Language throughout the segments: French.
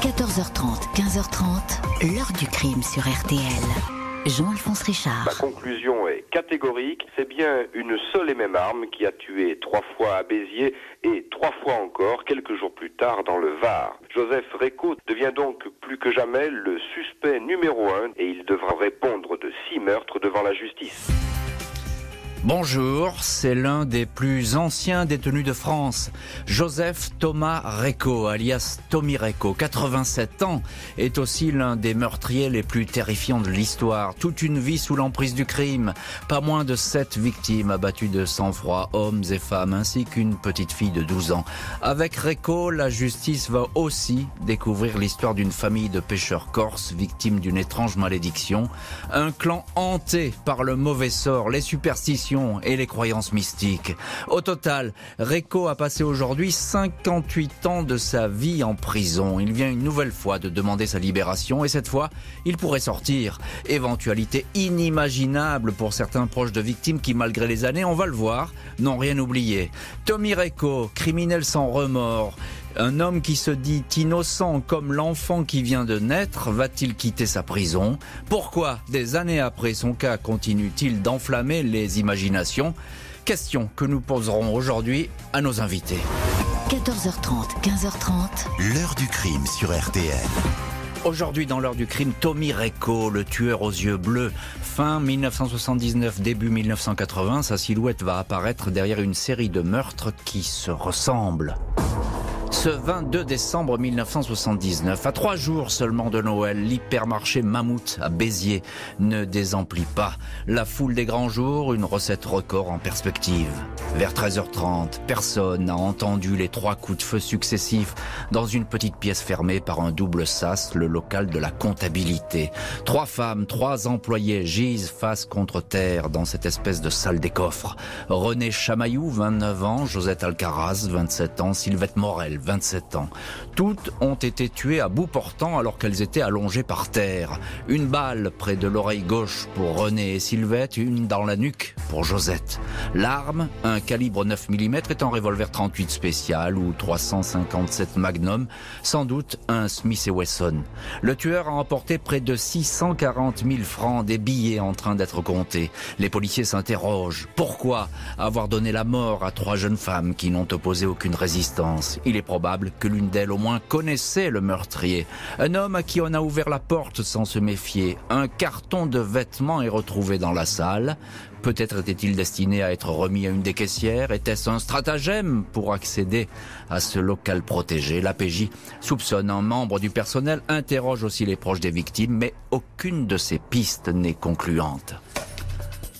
14h30, 15h30, l'heure du crime sur RTL. Jean-Alphonse Richard. Ma conclusion est catégorique. C'est bien une seule et même arme qui a tué trois fois à Béziers et trois fois encore quelques jours plus tard dans le Var. Joseph Réco devient donc plus que jamais le suspect numéro un et il devra répondre de six meurtres devant la justice. Bonjour, c'est l'un des plus anciens détenus de France. Joseph Thomas Reco, alias Tommy Reco, 87 ans, est aussi l'un des meurtriers les plus terrifiants de l'histoire. Toute une vie sous l'emprise du crime. Pas moins de sept victimes abattues de sang-froid, hommes et femmes, ainsi qu'une petite fille de 12 ans. Avec Reco, la justice va aussi découvrir l'histoire d'une famille de pêcheurs corses victimes d'une étrange malédiction. Un clan hanté par le mauvais sort, les superstitions et les croyances mystiques. Au total, Reco a passé aujourd'hui 58 ans de sa vie en prison. Il vient une nouvelle fois de demander sa libération et cette fois, il pourrait sortir. Éventualité inimaginable pour certains proches de victimes qui, malgré les années, on va le voir, n'ont rien oublié. Tommy Reco, criminel sans remords, un homme qui se dit innocent comme l'enfant qui vient de naître va-t-il quitter sa prison? Pourquoi, des années après son cas, continue-t-il d'enflammer les imaginations? Question que nous poserons aujourd'hui à nos invités. 14h30, 15h30. L'heure du crime sur RTL. Aujourd'hui, dans l'heure du crime, Tommy Reco, le tueur aux yeux bleus. Fin 1979, début 1980, sa silhouette va apparaître derrière une série de meurtres qui se ressemblent. Ce 22 décembre 1979, à trois jours seulement de Noël, l'hypermarché Mammouth à Béziers ne désemplit pas. La foule des grands jours, une recette record en perspective. Vers 13h30, personne n'a entendu les trois coups de feu successifs dans une petite pièce fermée par un double sas, le local de la comptabilité. Trois femmes, trois employés gisent face contre terre dans cette espèce de salle des coffres. René Chamaillou, 29 ans, Josette Alcaraz, 27 ans, Sylvette Morel, 27 ans. Toutes ont été tuées à bout portant alors qu'elles étaient allongées par terre. Une balle près de l'oreille gauche pour René et Sylvette, une dans la nuque pour Josette. L'arme, un calibre 9 mm, est un revolver 38 spécial ou 357 Magnum, sans doute un Smith Wesson. Le tueur a emporté près de 640 000 francs, des billets en train d'être comptés. Les policiers s'interrogent. Pourquoi avoir donné la mort à trois jeunes femmes qui n'ont opposé aucune résistance? Il est probable que l'une d'elles au moins connaissait le meurtrier. Un homme à qui on a ouvert la porte sans se méfier. Un carton de vêtements est retrouvé dans la salle. Peut-être était-il destiné à être remis à une des caissières Était-ce un stratagème pour accéder à ce local protégé? L'APJ soupçonne un membre du personnel, interroge aussi les proches des victimes, mais aucune de ces pistes n'est concluante.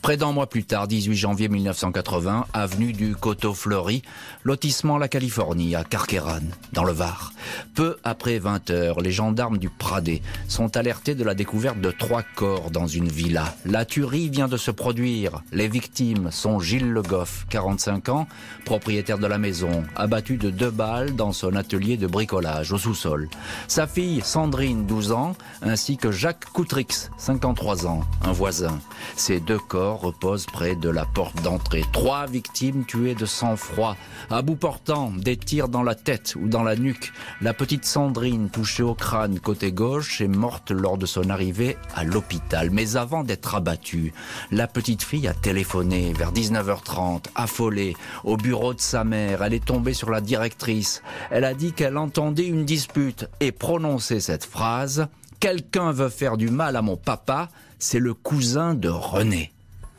Près d'un mois plus tard, 18 janvier 1980, avenue du Coteau Fleuri, lotissement La Californie à Carqueran, dans le Var. Peu après 20 heures, les gendarmes du Pradé sont alertés de la découverte de trois corps dans une villa. La tuerie vient de se produire. Les victimes sont Gilles Le Goff, 45 ans, propriétaire de la maison, abattu de deux balles dans son atelier de bricolage au sous-sol. Sa fille Sandrine, 12 ans, ainsi que Jacques Coutrix, 53 ans, un voisin. Ces deux corps repose près de la porte d'entrée. Trois victimes tuées de sang-froid, à bout portant, des tirs dans la tête ou dans la nuque. La petite Sandrine, touchée au crâne côté gauche, est morte lors de son arrivée à l'hôpital. Mais avant d'être abattue, la petite fille a téléphoné vers 19h30, affolée, au bureau de sa mère. Elle est tombée sur la directrice. Elle a dit qu'elle entendait une dispute et prononcé cette phrase Quelqu'un veut faire du mal à mon papa, c'est le cousin de René.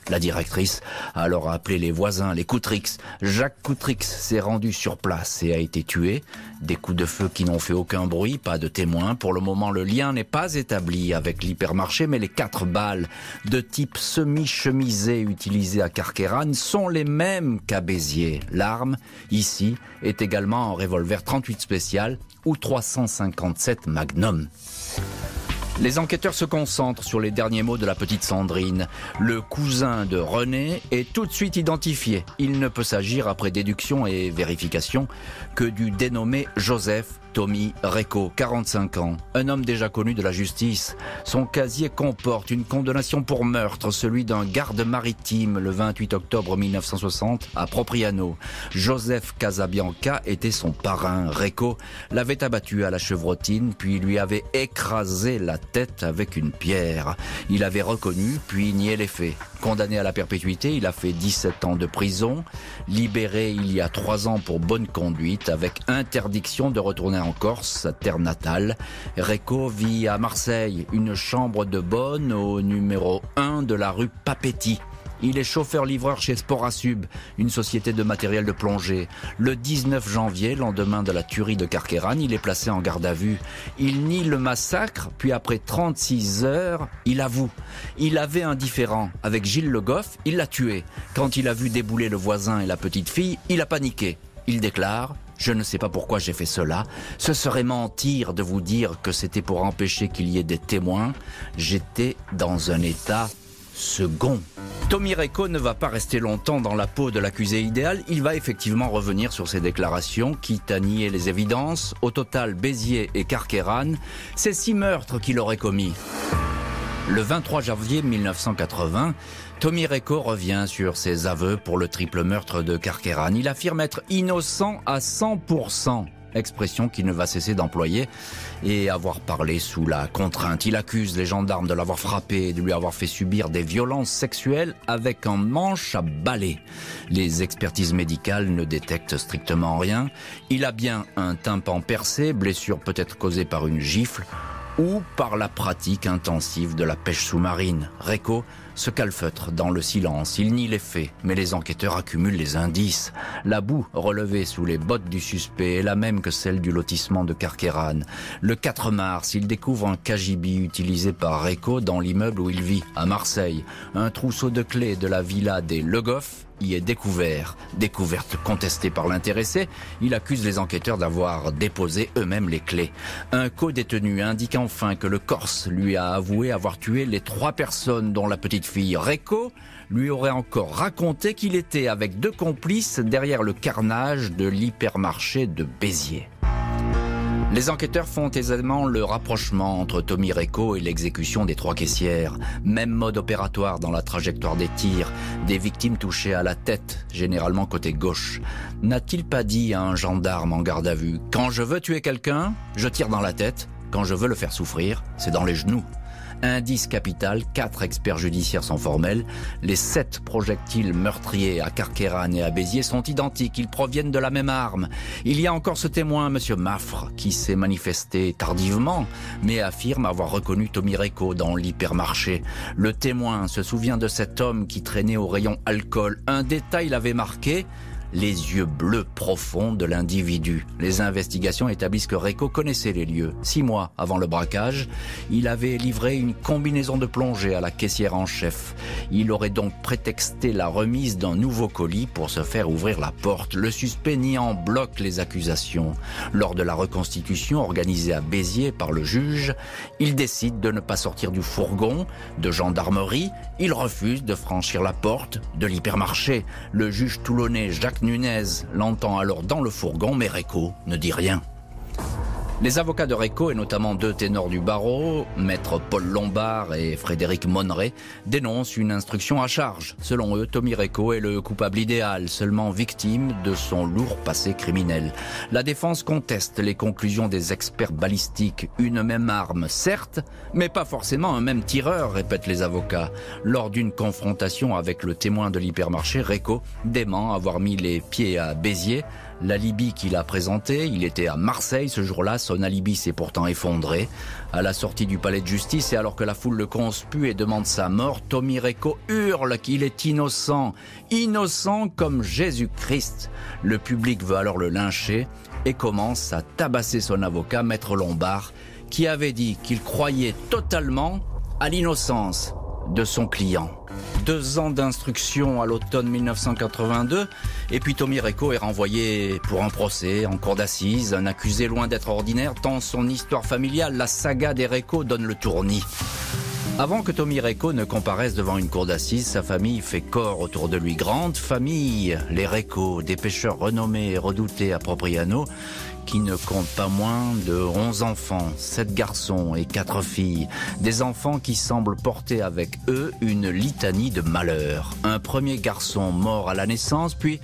La directrice a alors appelé les voisins, les Coutrix. Jacques Coutrix s'est rendu sur place et a été tué. Des coups de feu qui n'ont fait aucun bruit, pas de témoins. Pour le moment, le lien n'est pas établi avec l'hypermarché, mais les quatre balles de type semi-chemisé utilisées à Carqueran sont les mêmes qu'à Béziers. L'arme, ici, est également un revolver 38 spécial ou 357 Magnum. Les enquêteurs se concentrent sur les derniers mots de la petite Sandrine. Le cousin de René est tout de suite identifié. Il ne peut s'agir, après déduction et vérification, que du dénommé Joseph Tommy Reco, 45 ans, un homme déjà connu de la justice. Son casier comporte une condamnation pour meurtre, celui d'un garde maritime le 28 octobre 1960 à Propriano. Joseph Casabianca était son parrain. Reco l'avait abattu à la chevrotine, puis lui avait écrasé la tête avec une pierre. Il avait reconnu, puis nié les faits. Condamné à la perpétuité, il a fait 17 ans de prison, libéré il y a 3 ans pour bonne conduite, avec interdiction de retourner en Corse, sa terre natale. Reco vit à Marseille, une chambre de bonne au numéro 1 de la rue Papetti. Il est chauffeur-livreur chez Sporasub, une société de matériel de plongée. Le 19 janvier, lendemain de la tuerie de Carqueran, il est placé en garde à vue. Il nie le massacre, puis après 36 heures, il avoue. Il avait un différent. Avec Gilles Le Goff, il l'a tué. Quand il a vu débouler le voisin et la petite fille, il a paniqué. Il déclare je ne sais pas pourquoi j'ai fait cela. Ce serait mentir de vous dire que c'était pour empêcher qu'il y ait des témoins. J'étais dans un état second. Tommy Reco ne va pas rester longtemps dans la peau de l'accusé idéal. Il va effectivement revenir sur ses déclarations, quitte à nier les évidences. Au total, Béziers et Carqueran, c'est six meurtres qu'il aurait commis. Le 23 janvier 1980, Tommy Reco revient sur ses aveux pour le triple meurtre de Carqueran. Il affirme être innocent à 100% expression qu'il ne va cesser d'employer, et avoir parlé sous la contrainte. Il accuse les gendarmes de l'avoir frappé et de lui avoir fait subir des violences sexuelles avec un manche à balai. Les expertises médicales ne détectent strictement rien. Il a bien un tympan percé, blessure peut-être causée par une gifle, ou par la pratique intensive de la pêche sous-marine. Reco se calfeutre dans le silence. Il nie les faits, mais les enquêteurs accumulent les indices. La boue relevée sous les bottes du suspect est la même que celle du lotissement de Carqueran. Le 4 mars, il découvre un cagibi utilisé par Reco dans l'immeuble où il vit, à Marseille. Un trousseau de clés de la villa des Le Goff y est découvert. Découverte contestée par l'intéressé, il accuse les enquêteurs d'avoir déposé eux-mêmes les clés. Un co-détenu indique enfin que le Corse lui a avoué avoir tué les trois personnes dont la petite fille Reco lui aurait encore raconté qu'il était avec deux complices derrière le carnage de l'hypermarché de Béziers. Les enquêteurs font aisément le rapprochement entre Tommy Reco et l'exécution des trois caissières. Même mode opératoire dans la trajectoire des tirs, des victimes touchées à la tête, généralement côté gauche. N'a-t-il pas dit à un gendarme en garde à vue, quand je veux tuer quelqu'un, je tire dans la tête, quand je veux le faire souffrir, c'est dans les genoux Indice capital, quatre experts judiciaires sont formels. Les sept projectiles meurtriers à Carqueran et à Béziers sont identiques. Ils proviennent de la même arme. Il y a encore ce témoin, monsieur Maffre, qui s'est manifesté tardivement, mais affirme avoir reconnu Tommy Reco dans l'hypermarché. Le témoin se souvient de cet homme qui traînait au rayon alcool. Un détail l'avait marqué les yeux bleus profonds de l'individu. Les investigations établissent que Reco connaissait les lieux. Six mois avant le braquage, il avait livré une combinaison de plongée à la caissière en chef. Il aurait donc prétexté la remise d'un nouveau colis pour se faire ouvrir la porte. Le suspect nie en bloc les accusations. Lors de la reconstitution organisée à Béziers par le juge, il décide de ne pas sortir du fourgon de gendarmerie. Il refuse de franchir la porte de l'hypermarché. Le juge toulonnais Jacques Nunez l'entend alors dans le fourgon, mais Reco ne dit rien. Les avocats de Reco, et notamment deux ténors du barreau, maître Paul Lombard et Frédéric Monneret, dénoncent une instruction à charge. Selon eux, Tommy Reco est le coupable idéal, seulement victime de son lourd passé criminel. La défense conteste les conclusions des experts balistiques. Une même arme, certes, mais pas forcément un même tireur, répètent les avocats. Lors d'une confrontation avec le témoin de l'hypermarché, Reco dément avoir mis les pieds à Béziers L'alibi qu'il a présenté, il était à Marseille ce jour-là, son alibi s'est pourtant effondré. À la sortie du palais de justice et alors que la foule le conspue et demande sa mort, Tommy Reco hurle qu'il est innocent, innocent comme Jésus-Christ. Le public veut alors le lyncher et commence à tabasser son avocat, Maître Lombard, qui avait dit qu'il croyait totalement à l'innocence de son client. Deux ans d'instruction à l'automne 1982, et puis Tommy Reco est renvoyé pour un procès en cour d'assises, un accusé loin d'être ordinaire, tant son histoire familiale, la saga des Reco, donne le tournis. Avant que Tommy Reco ne comparaisse devant une cour d'assises, sa famille fait corps autour de lui. Grande famille, les Reco, des pêcheurs renommés et redoutés à Propriano, qui ne comptent pas moins de 11 enfants, 7 garçons et 4 filles. Des enfants qui semblent porter avec eux une litanie de malheurs. Un premier garçon mort à la naissance, puis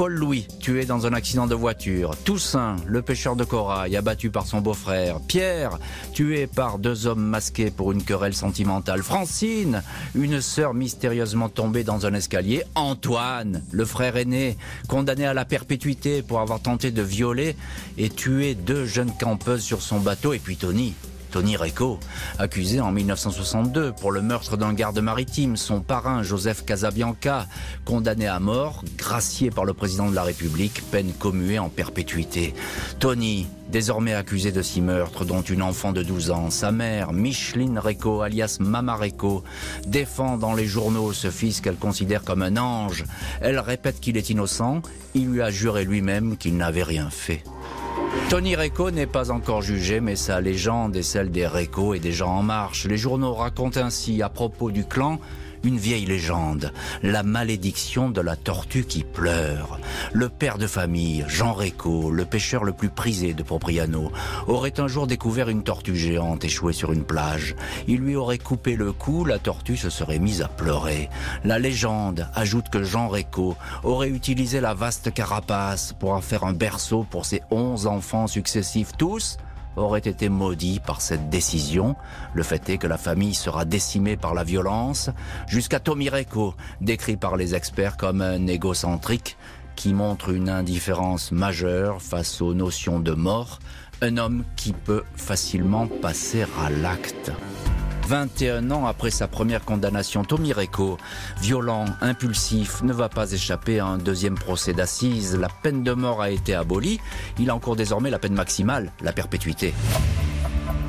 Paul Louis, tué dans un accident de voiture. Toussaint, le pêcheur de corail, abattu par son beau-frère. Pierre, tué par deux hommes masqués pour une querelle sentimentale. Francine, une sœur mystérieusement tombée dans un escalier. Antoine, le frère aîné, condamné à la perpétuité pour avoir tenté de violer et tuer deux jeunes campeuses sur son bateau. Et puis Tony, Tony Reco, accusé en 1962 pour le meurtre d'un garde maritime, son parrain Joseph Casabianca, condamné à mort, gracié par le président de la République, peine commuée en perpétuité. Tony, désormais accusé de six meurtres, dont une enfant de 12 ans. Sa mère, Micheline Reco, alias Mama Reco, défend dans les journaux ce fils qu'elle considère comme un ange. Elle répète qu'il est innocent. Il lui a juré lui-même qu'il n'avait rien fait. Tony Reco n'est pas encore jugé, mais sa légende est celle des Reco et des gens en marche. Les journaux racontent ainsi à propos du clan une vieille légende, la malédiction de la tortue qui pleure. Le père de famille, Jean Réco, le pêcheur le plus prisé de Propriano, aurait un jour découvert une tortue géante échouée sur une plage. Il lui aurait coupé le cou, la tortue se serait mise à pleurer. La légende ajoute que Jean Réco aurait utilisé la vaste carapace pour en faire un berceau pour ses onze enfants successifs, tous aurait été maudit par cette décision. Le fait est que la famille sera décimée par la violence, jusqu'à Tommy Reco, décrit par les experts comme un égocentrique qui montre une indifférence majeure face aux notions de mort, un homme qui peut facilement passer à l'acte. 21 ans après sa première condamnation, Tommy Reco, violent, impulsif, ne va pas échapper à un deuxième procès d'assises. La peine de mort a été abolie. Il encourt désormais la peine maximale, la perpétuité.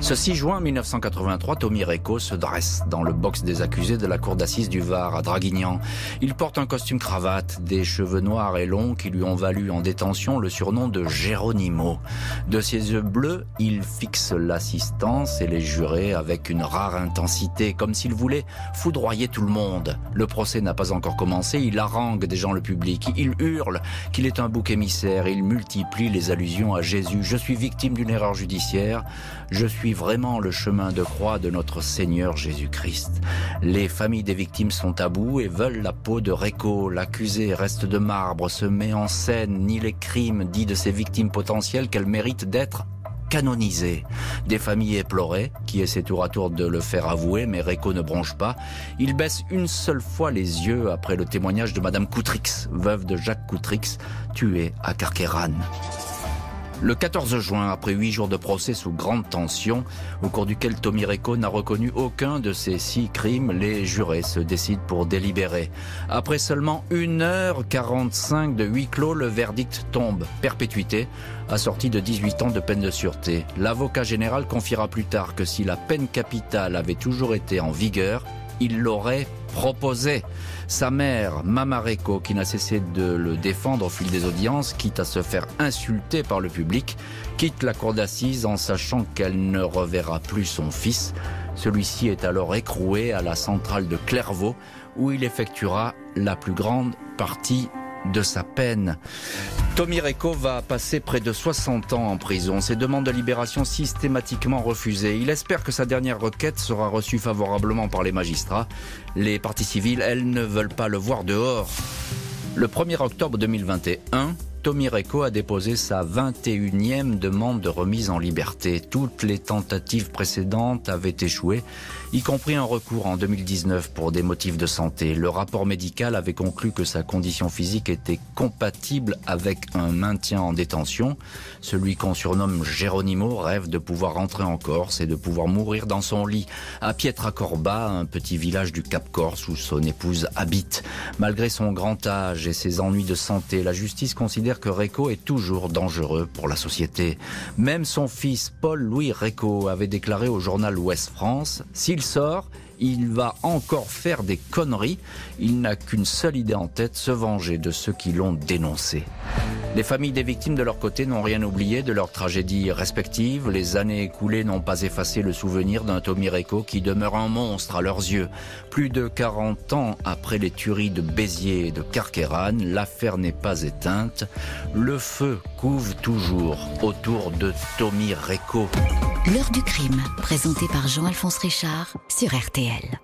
Ce 6 juin 1983, Tommy Reco se dresse dans le box des accusés de la cour d'assises du Var à Draguignan. Il porte un costume cravate, des cheveux noirs et longs qui lui ont valu en détention le surnom de Geronimo. De ses yeux bleus, il fixe l'assistance et les jurés avec une rare intensité, comme s'il voulait foudroyer tout le monde. Le procès n'a pas encore commencé, il harangue des gens le public, il hurle qu'il est un bouc émissaire, il multiplie les allusions à Jésus. Je suis victime d'une erreur judiciaire, je suis vraiment le chemin de croix de notre Seigneur Jésus-Christ. Les familles des victimes sont à bout et veulent la peau de Réco. L'accusé reste de marbre, se met en scène, ni les crimes dits de ses victimes potentielles qu'elles méritent d'être canonisées. Des familles éplorées, qui essaient tour à tour de le faire avouer, mais Réco ne bronche pas. Il baisse une seule fois les yeux après le témoignage de Madame Coutrix, veuve de Jacques Coutrix, tuée à Carqueran. Le 14 juin, après huit jours de procès sous grande tension, au cours duquel Tommy Reco n'a reconnu aucun de ces six crimes, les jurés se décident pour délibérer. Après seulement 1h45 de huis clos, le verdict tombe. Perpétuité, assorti de 18 ans de peine de sûreté. L'avocat général confiera plus tard que si la peine capitale avait toujours été en vigueur, il l'aurait proposé. Sa mère, Mama Reco, qui n'a cessé de le défendre au fil des audiences, quitte à se faire insulter par le public, quitte la cour d'assises en sachant qu'elle ne reverra plus son fils. Celui-ci est alors écroué à la centrale de Clairvaux, où il effectuera la plus grande partie de sa peine. Tommy Reco va passer près de 60 ans en prison. Ses demandes de libération systématiquement refusées. Il espère que sa dernière requête sera reçue favorablement par les magistrats. Les parties civiles, elles, ne veulent pas le voir dehors. Le 1er octobre 2021, Tommy Reco a déposé sa 21e demande de remise en liberté. Toutes les tentatives précédentes avaient échoué, y compris un recours en 2019 pour des motifs de santé. Le rapport médical avait conclu que sa condition physique était compatible avec un maintien en détention. Celui qu'on surnomme Geronimo rêve de pouvoir rentrer en Corse et de pouvoir mourir dans son lit à Pietracorba, un petit village du Cap Corse où son épouse habite. Malgré son grand âge et ses ennuis de santé, la justice considère que Reco est toujours dangereux pour la société. Même son fils Paul-Louis Reco avait déclaré au journal Ouest France, s'il sort, il va encore faire des conneries. Il n'a qu'une seule idée en tête, se venger de ceux qui l'ont dénoncé. Les familles des victimes de leur côté n'ont rien oublié de leurs tragédies respectives. Les années écoulées n'ont pas effacé le souvenir d'un Tommy Reco qui demeure un monstre à leurs yeux. Plus de 40 ans après les tueries de Béziers et de Carqueran, l'affaire n'est pas éteinte. Le feu couve toujours autour de Tommy Reco. L'heure du crime, présenté par Jean-Alphonse Richard sur RTL.